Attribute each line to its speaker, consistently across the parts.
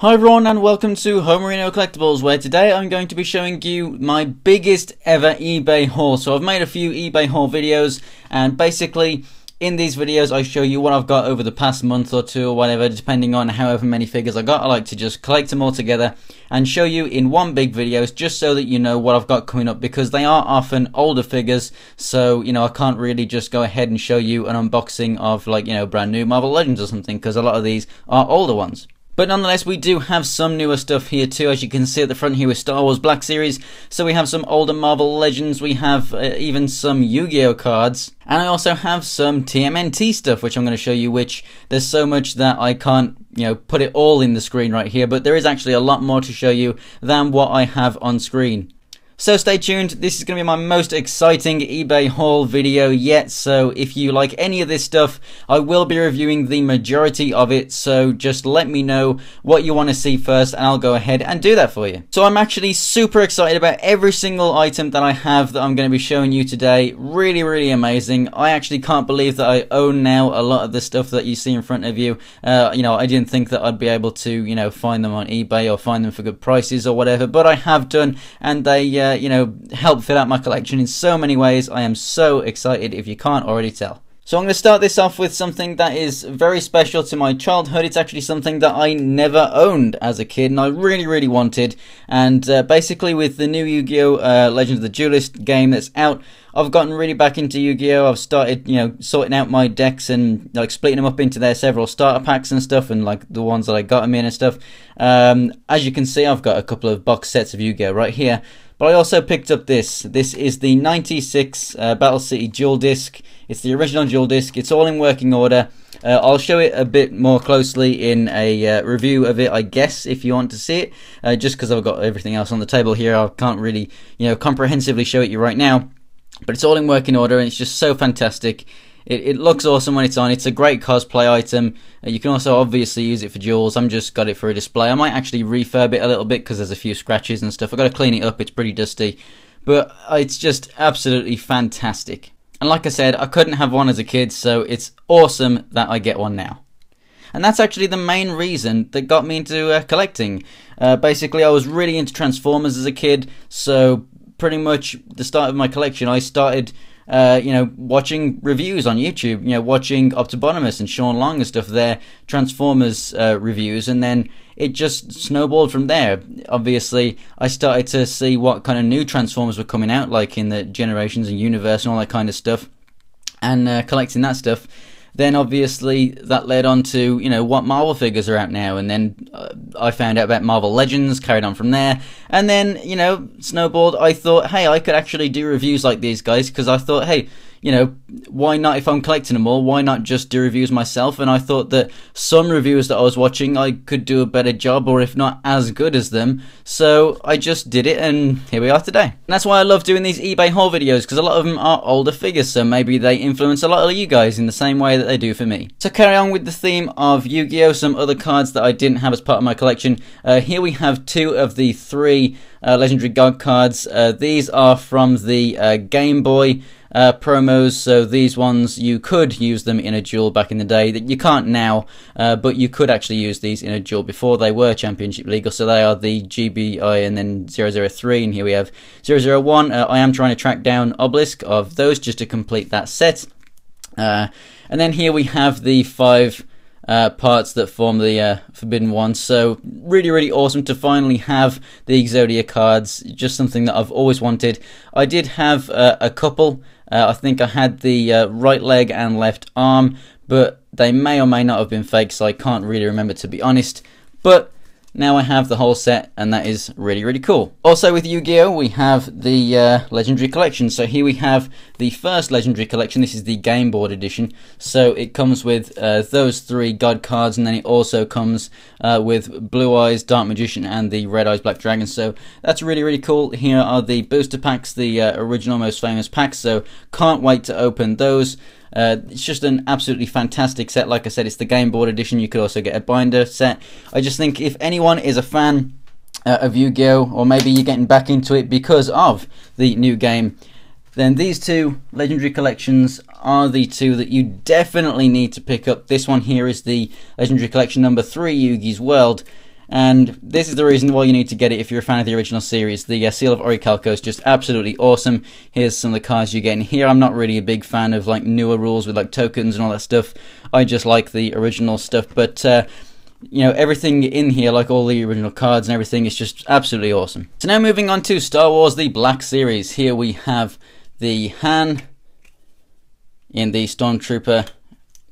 Speaker 1: Hi everyone and welcome to Homerino Collectibles where today I'm going to be showing you my biggest ever eBay haul. So I've made a few eBay haul videos and basically in these videos I show you what I've got over the past month or two or whatever depending on however many figures I got. I like to just collect them all together and show you in one big video just so that you know what I've got coming up because they are often older figures so you know I can't really just go ahead and show you an unboxing of like you know brand new Marvel Legends or something because a lot of these are older ones. But nonetheless, we do have some newer stuff here too, as you can see at the front here with Star Wars Black Series. So we have some older Marvel Legends, we have uh, even some Yu-Gi-Oh cards. And I also have some TMNT stuff, which I'm going to show you, which there's so much that I can't, you know, put it all in the screen right here. But there is actually a lot more to show you than what I have on screen. So stay tuned, this is going to be my most exciting eBay haul video yet, so if you like any of this stuff, I will be reviewing the majority of it, so just let me know what you want to see first and I'll go ahead and do that for you. So I'm actually super excited about every single item that I have that I'm going to be showing you today, really really amazing. I actually can't believe that I own now a lot of the stuff that you see in front of you. Uh, you know, I didn't think that I'd be able to, you know, find them on eBay or find them for good prices or whatever, but I have done and they uh, you know, help fill out my collection in so many ways. I am so excited if you can't already tell. So I'm going to start this off with something that is very special to my childhood. It's actually something that I never owned as a kid and I really, really wanted. And uh, basically with the new Yu-Gi-Oh! Uh, Legends of the Duelist game that's out, I've gotten really back into Yu-Gi-Oh! I've started, you know, sorting out my decks and like splitting them up into their several starter packs and stuff and like the ones that I got them in and stuff. Um, as you can see, I've got a couple of box sets of Yu-Gi-Oh! right here. But I also picked up this. This is the 96 uh, Battle City Duel Disk. It's the original Duel Disk. It's all in working order. Uh, I'll show it a bit more closely in a uh, review of it, I guess, if you want to see it. Uh, just because I've got everything else on the table here, I can't really, you know, comprehensively show it you right now. But it's all in working order, and it's just so fantastic. It, it looks awesome when it's on. It's a great cosplay item. Uh, you can also obviously use it for jewels. I'm just got it for a display. I might actually refurb it a little bit because there's a few scratches and stuff. I've got to clean it up. It's pretty dusty. But it's just absolutely fantastic. And like I said, I couldn't have one as a kid, so it's awesome that I get one now. And that's actually the main reason that got me into uh, collecting. Uh, basically, I was really into Transformers as a kid, so pretty much the start of my collection, I started uh, you know, watching reviews on YouTube, you know, watching Optibotimus and Sean Long and stuff, their Transformers uh, reviews, and then it just snowballed from there. Obviously, I started to see what kind of new Transformers were coming out, like in the Generations and Universe and all that kind of stuff, and uh, collecting that stuff then obviously that led on to you know what Marvel figures are out now, and then uh, I found out about Marvel Legends, carried on from there, and then you know snowballed. I thought, hey, I could actually do reviews like these guys because I thought, hey, you know, why not if I'm collecting them all? Why not just do reviews myself? And I thought that some reviewers that I was watching, I could do a better job, or if not as good as them. So I just did it, and here we are today. And that's why I love doing these eBay haul videos, because a lot of them are older figures, so maybe they influence a lot of you guys in the same way that they do for me. To carry on with the theme of Yu-Gi-Oh! Some other cards that I didn't have as part of my collection. Uh, here we have two of the three Legendary God cards. Uh, these are from the uh, Game Boy uh, promos. So these ones you could use them in a duel back in the day. That you can't now, uh, but you could actually use these in a duel before they were championship legal. So they are the GBI and then 003, and here we have 001. Uh, I am trying to track down Obelisk of those just to complete that set. Uh, and then here we have the five. Uh, parts that form the uh, Forbidden One. So really, really awesome to finally have the Exodia cards. Just something that I've always wanted. I did have uh, a couple uh, I think I had the uh, right leg and left arm, but they may or may not have been fake, so I can't really remember to be honest. But now I have the whole set, and that is really, really cool. Also with Yu-Gi-Oh! we have the uh, Legendary Collection. So here we have the first Legendary Collection. This is the Game Board Edition. So it comes with uh, those three God cards, and then it also comes uh, with Blue Eyes, Dark Magician, and the Red Eyes Black Dragon. So that's really, really cool. Here are the booster packs, the uh, original most famous packs. So can't wait to open those. Uh, it's just an absolutely fantastic set. Like I said, it's the game board edition. You could also get a binder set. I just think if anyone is a fan uh, of Yu-Gi-Oh, or maybe you're getting back into it because of the new game, then these two legendary collections are the two that you definitely need to pick up. This one here is the legendary collection number three, Yugi's World. And this is the reason why you need to get it if you're a fan of the original series. The uh, Seal of Orichalco is just absolutely awesome. Here's some of the cards you get in here. I'm not really a big fan of like newer rules with like tokens and all that stuff. I just like the original stuff. But uh, you know, everything in here, like all the original cards and everything, is just absolutely awesome. So now moving on to Star Wars The Black Series. Here we have the Han in the Stormtrooper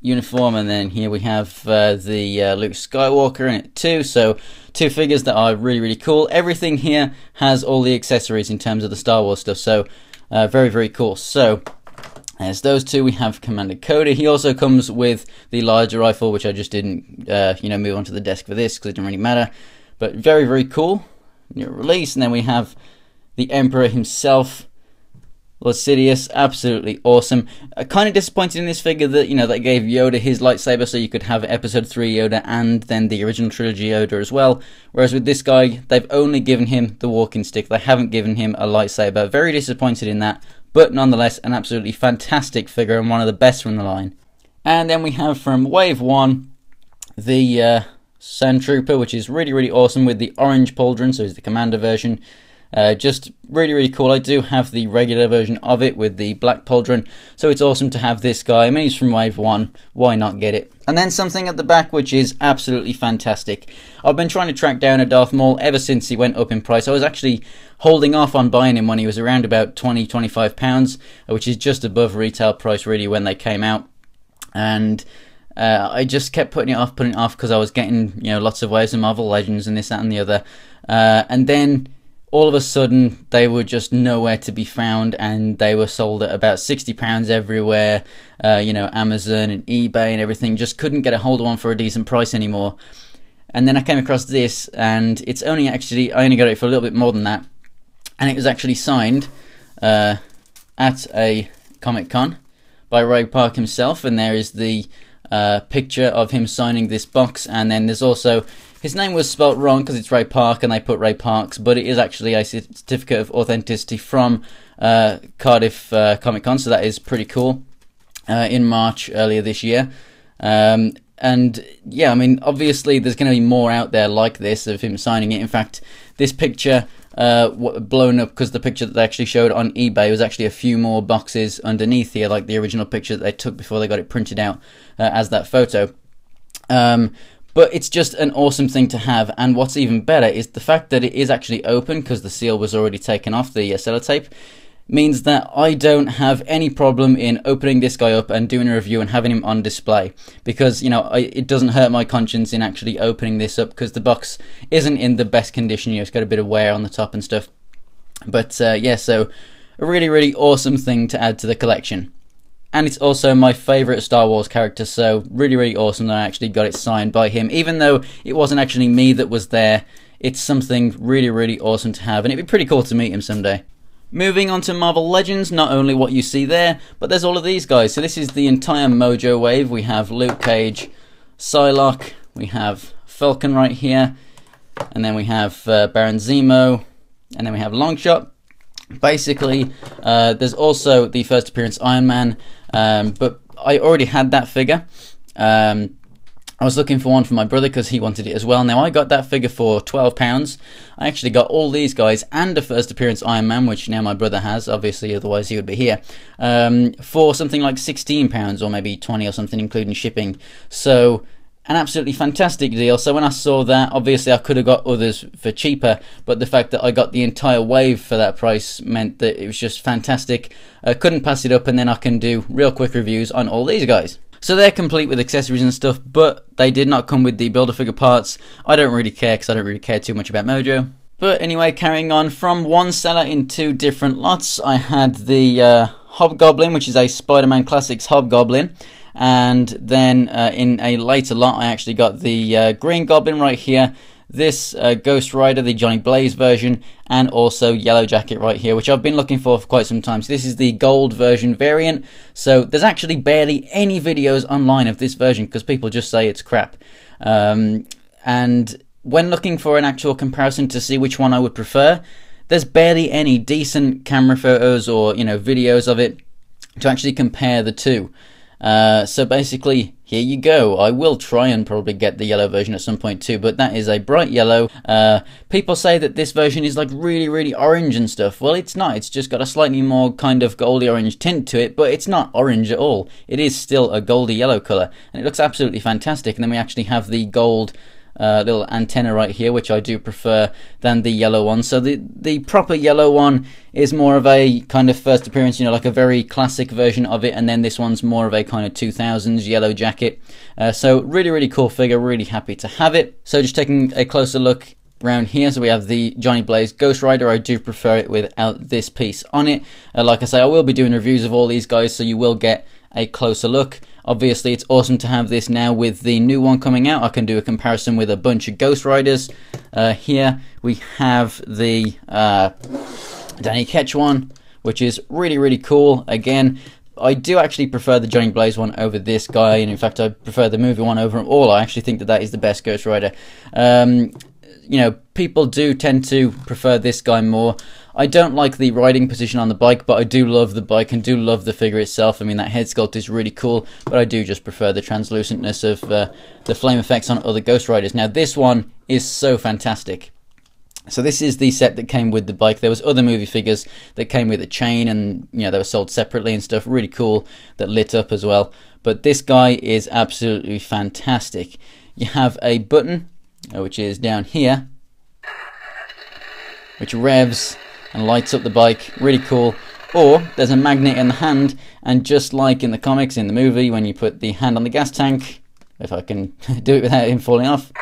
Speaker 1: uniform, and then here we have uh, the uh, Luke Skywalker in it too. So two figures that are really really cool. Everything here has all the accessories in terms of the Star Wars stuff. So uh, very very cool. So as those two, we have Commander Cody. He also comes with the larger rifle, which I just didn't, uh, you know, move onto the desk for this because it didn't really matter. But very, very cool. New release, and then we have the Emperor himself, Sidious. Absolutely awesome. Uh, kind of disappointed in this figure that you know that gave Yoda his lightsaber, so you could have Episode Three Yoda and then the original trilogy Yoda as well. Whereas with this guy, they've only given him the walking stick. They haven't given him a lightsaber. Very disappointed in that but nonetheless an absolutely fantastic figure and one of the best from the line. And then we have from Wave 1 the uh, Sand Trooper, which is really, really awesome with the orange pauldron, so it's the commander version. Uh, just really, really cool. I do have the regular version of it with the black pauldron, so it's awesome to have this guy. I mean, he's from Wave 1, why not get it? And then something at the back which is absolutely fantastic. I've been trying to track down a Darth Maul ever since he went up in price. I was actually holding off on buying him when he was around about 20 25 pounds, which is just above retail price really when they came out. And uh, I just kept putting it off, putting it off because I was getting you know lots of waves of Marvel Legends and this, that, and the other. Uh, and then all of a sudden they were just nowhere to be found and they were sold at about 60 pounds everywhere uh, you know amazon and ebay and everything. Just couldn't get a hold of one for a decent price anymore. And then i came across this and it's only actually i only got it for a little bit more than that. And it was actually signed uh, at a comic con by ray park himself. And there is the uh, picture of him signing this box. And then there's also his name was spelt wrong because it's Ray Park and they put Ray Parks, but it is actually a certificate of authenticity from uh, Cardiff uh, Comic Con, so that is pretty cool. Uh, in March earlier this year, um, and yeah, I mean, obviously there's going to be more out there like this of him signing it. In fact, this picture uh, blown up because the picture that they actually showed on eBay was actually a few more boxes underneath here, like the original picture that they took before they got it printed out uh, as that photo. Um, but it's just an awesome thing to have, and what's even better is the fact that it is actually open because the seal was already taken off the uh, sellotape means that I don't have any problem in opening this guy up and doing a review and having him on display. Because you know I, it doesn't hurt my conscience in actually opening this up because the box isn't in the best condition you know it's got a bit of wear on the top and stuff. But uh, yeah so a really really awesome thing to add to the collection and it's also my favorite Star Wars character, so really, really awesome that I actually got it signed by him. Even though it wasn't actually me that was there, it's something really, really awesome to have, and it'd be pretty cool to meet him someday. Moving on to Marvel Legends, not only what you see there, but there's all of these guys. So this is the entire Mojo wave. We have Luke Cage, Psylocke, we have Falcon right here, and then we have uh, Baron Zemo, and then we have Longshot. Basically, uh, there's also the first appearance Iron Man, um, but I already had that figure. Um, I was looking for one for my brother because he wanted it as well. Now I got that figure for twelve pounds. I actually got all these guys and a first appearance Iron Man, which now my brother has. Obviously, otherwise he would be here um, for something like sixteen pounds or maybe twenty or something, including shipping. So an absolutely fantastic deal. So when I saw that, obviously I could have got others for cheaper, but the fact that I got the entire wave for that price meant that it was just fantastic. I couldn't pass it up, and then I can do real quick reviews on all these guys. So they're complete with accessories and stuff, but they did not come with the Build-A-Figure parts. I don't really care because I don't really care too much about Mojo. But anyway, carrying on from one seller in two different lots, I had the uh, Hobgoblin, which is a Spider-Man Classics Hobgoblin and then uh, in a later lot I actually got the uh, Green Goblin right here this uh, Ghost Rider, the Johnny Blaze version, and also Yellow Jacket right here, which I've been looking for for quite some time. So this is the gold version variant. So there's actually barely any videos online of this version because people just say it's crap. Um, and when looking for an actual comparison to see which one I would prefer, there's barely any decent camera photos or you know videos of it to actually compare the two. Uh, so basically, here you go. I will try and probably get the yellow version at some point too, but that is a bright yellow. Uh, people say that this version is like really, really orange and stuff. Well, it's not. It's just got a slightly more kind of goldy orange tint to it, but it's not orange at all. It is still a goldy yellow color, and it looks absolutely fantastic. And then we actually have the gold uh, little antenna right here, which I do prefer than the yellow one. So the the proper yellow one is more of a kind of first appearance, you know, like a very classic version of it, and then this one's more of a kind of 2000s yellow jacket. Uh, so really, really cool figure. Really happy to have it. So just taking a closer look around here so we have the Johnny Blaze Ghost Rider I do prefer it without this piece on it uh, like I say I will be doing reviews of all these guys so you will get a closer look Obviously, it's awesome to have this now with the new one coming out. I can do a comparison with a bunch of Ghost Riders. Uh, here we have the uh, Danny Ketch one, which is really, really cool. Again, I do actually prefer the Johnny Blaze one over this guy, and in fact, I prefer the movie one over them all. I actually think that that is the best Ghost Rider. Um, you know, people do tend to prefer this guy more. I don't like the riding position on the bike, but I do love the bike and do love the figure itself. I mean, that head sculpt is really cool, but I do just prefer the translucentness of uh, the flame effects on other Ghost Riders. Now, this one is so fantastic. So this is the set that came with the bike. There was other movie figures that came with a chain and, you know, they were sold separately and stuff. Really cool that lit up as well. But this guy is absolutely fantastic. You have a button, uh, which is down here, which revs and lights up the bike. Really cool. Or there's a magnet in the hand, and just like in the comics, in the movie, when you put the hand on the gas tank, if I can do it without him falling off,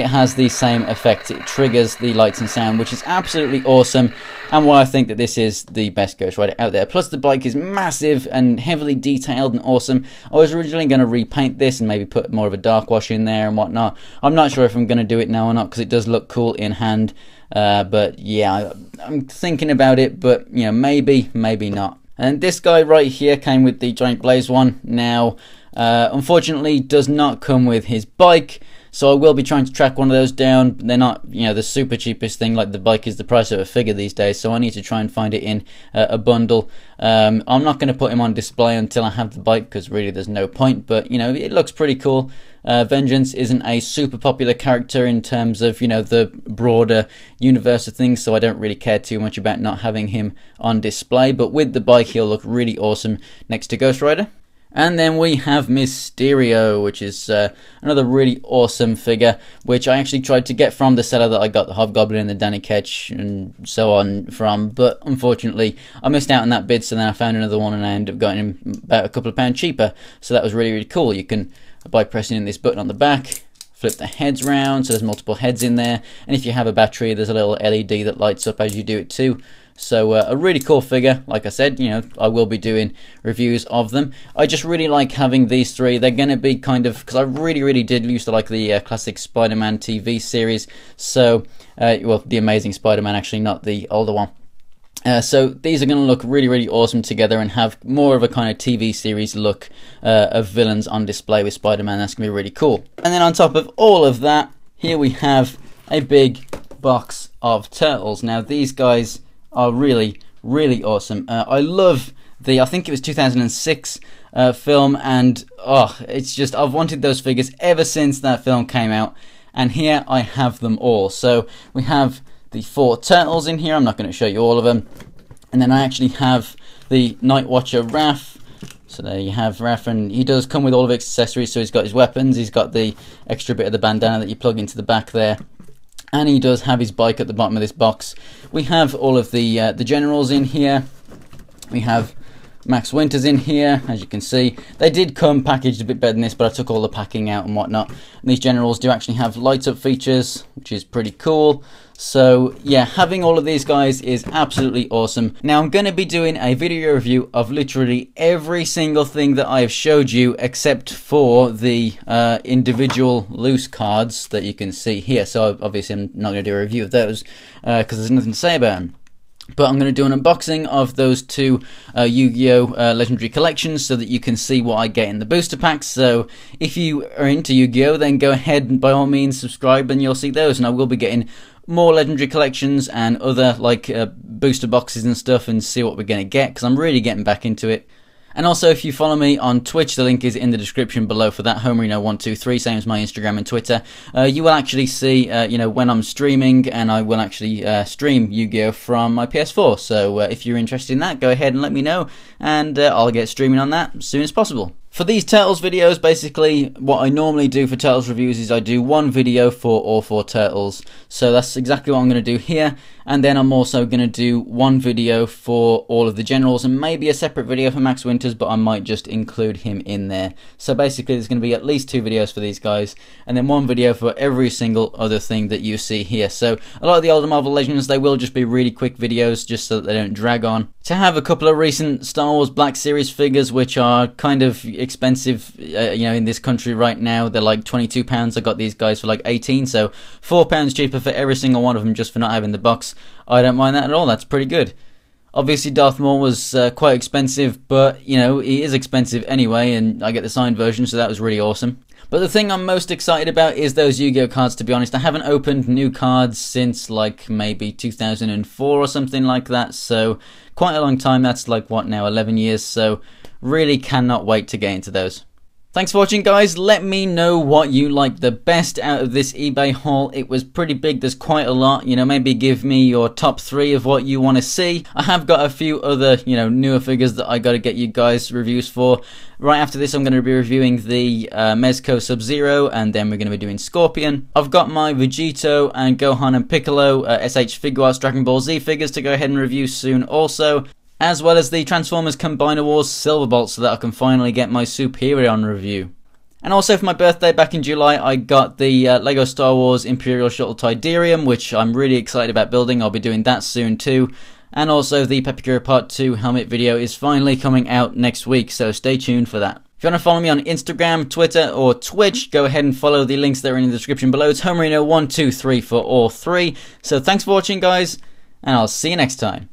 Speaker 1: it has the same effect. It triggers the lights and sound, which is absolutely awesome, and why I think that this is the best Ghost Rider out there. Plus, the bike is massive and heavily detailed and awesome. I was originally going to repaint this and maybe put more of a dark wash in there and whatnot. I'm not sure if I'm going to do it now or not because it does look cool in hand. Uh, but yeah, I'm thinking about it, but you know, maybe, maybe not. And this guy right here came with the Johnny Blaze one. Now, uh, unfortunately, does not come with his bike. So I will be trying to track one of those down. They're not, you know, the super cheapest thing. Like the bike is the price of a figure these days. So I need to try and find it in uh, a bundle. Um, I'm not going to put him on display until I have the bike because really there's no point. But you know, it looks pretty cool. Uh, Vengeance isn't a super popular character in terms of you know the broader universe of things, so I don't really care too much about not having him on display. But with the bike, he'll look really awesome next to Ghost Rider. And then we have Mysterio, which is uh, another really awesome figure, which I actually tried to get from the seller that I got the Hobgoblin and the Danny Ketch and so on from, but unfortunately I missed out on that bid, so then I found another one and I ended up getting him about a couple of pounds cheaper. So that was really, really cool. You can, by pressing in this button on the back, flip the heads round, so there's multiple heads in there, and if you have a battery, there's a little LED that lights up as you do it too. So uh, a really cool figure. Like I said, you know, I will be doing reviews of them. I just really like having these three. They're going to be kind of, because I really, really did used to like the uh, classic Spider-Man TV series. So, uh, well, the Amazing Spider-Man, actually, not the older one. Uh, so these are going to look really, really awesome together and have more of a kind of TV series look uh, of villains on display with Spider-Man. That's going to be really cool. And then on top of all of that, here we have a big box of turtles. Now these guys are really, really awesome. Uh, I love the, I think it was 2006 uh, film, and oh, it's just, I've wanted those figures ever since that film came out, and here I have them all. So we have the four turtles in here, I'm not going to show you all of them, and then I actually have the Night Watcher Raph. So there you have Raph, and he does come with all of his accessories. So he's got his weapons, he's got the extra bit of the bandana that you plug into the back there, and he does have his bike at the bottom of this box. We have all of the uh, the generals in here. We have Max Winters in here, as you can see. They did come packaged a bit better than this, but I took all the packing out and whatnot. And these generals do actually have light up features, which is pretty cool. So yeah, having all of these guys is absolutely awesome. Now I'm going to be doing a video review of literally every single thing that I've showed you except for the uh, individual loose cards that you can see here. So obviously I'm not going to do a review of those because uh, there's nothing to say about them. But I'm going to do an unboxing of those two uh, Yu-Gi-Oh! Uh, Legendary Collections so that you can see what I get in the booster packs. So if you are into Yu-Gi-Oh! then go ahead and by all means subscribe and you'll see those. And I will be getting more legendary collections and other like uh, booster boxes and stuff and see what we're going to get because I'm really getting back into it. And also, if you follow me on Twitch, the link is in the description below for that. Homerino123, same as my Instagram and Twitter. Uh, you will actually see, uh, you know, when I'm streaming, and I will actually uh, stream Yu-Gi-Oh from my PS4. So uh, if you're interested in that, go ahead and let me know, and uh, I'll get streaming on that as soon as possible. For these Turtles videos, basically, what I normally do for Turtles reviews is I do one video for all four Turtles. So that's exactly what I'm going to do here. And then I'm also going to do one video for all of the Generals and maybe a separate video for Max Winters, but I might just include him in there. So basically, there's going to be at least two videos for these guys, and then one video for every single other thing that you see here. So a lot of the older Marvel Legends, they will just be really quick videos just so that they don't drag on. To have a couple of recent Star Wars Black Series figures, which are kind of expensive, uh, you know, in this country right now. They're like twenty-two pounds. I got these guys for like eighteen, so four pounds cheaper for every single one of them just for not having the box. I don't mind that at all. That's pretty good. Obviously, Darth Maul was uh, quite expensive, but you know he is expensive anyway, and I get the signed version, so that was really awesome. But the thing I'm most excited about is those Yu-Gi-Oh cards. To be honest, I haven't opened new cards since like maybe 2004 or something like that. So quite a long time. That's like what now, 11 years. So really cannot wait to get into those. Thanks for watching guys, let me know what you like the best out of this eBay haul. It was pretty big, there's quite a lot, you know, maybe give me your top three of what you want to see. I have got a few other, you know, newer figures that I got to get you guys reviews for. Right after this I'm going to be reviewing the uh, Mezco Sub-Zero and then we're going to be doing Scorpion. I've got my Vegito and Gohan and Piccolo uh, SH Figuarts Dragon Ball Z figures to go ahead and review soon also as well as the Transformers Combiner Wars Silverbolt so that I can finally get my Superion review. And also for my birthday back in July, I got the uh, LEGO Star Wars Imperial Shuttle Tydirium, which I'm really excited about building. I'll be doing that soon too. And also the Pepakura Part 2 helmet video is finally coming out next week, so stay tuned for that. If you want to follow me on Instagram, Twitter, or Twitch, go ahead and follow the links that are in the description below. It's Homerino123 for all three. So thanks for watching, guys, and I'll see you next time.